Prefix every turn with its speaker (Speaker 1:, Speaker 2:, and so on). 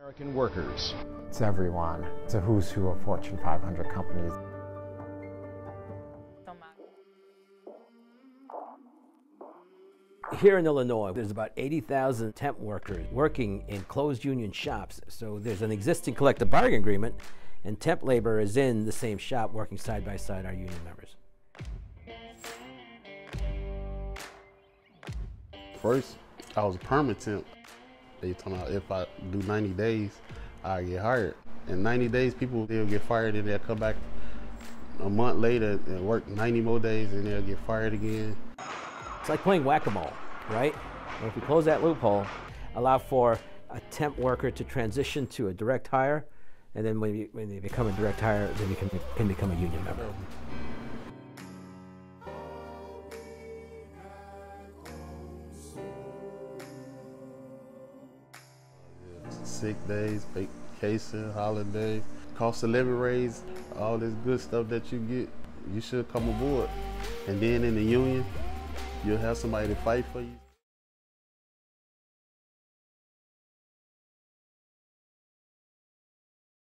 Speaker 1: American workers.
Speaker 2: It's everyone. It's a who's who of Fortune 500 companies.
Speaker 3: Here in Illinois, there's about 80,000 temp workers working in closed union shops. So there's an existing collective bargaining agreement, and temp labor is in the same shop working side by side our union members.
Speaker 4: First, I was a permanent temp. They told me if I do 90 days, I get hired. In 90 days, people they'll get fired and they'll come back a month later and work 90 more days and they'll get fired again.
Speaker 3: It's like playing whack-a-mole, right? And if we close that loophole, allow for a temp worker to transition to a direct hire, and then when, you, when they become a direct hire, then you can, can become a union member.
Speaker 4: Sick days, vacation, holiday, cost of living raise, all this good stuff that you get, you should come aboard. And then in the union, you'll have somebody to fight for you.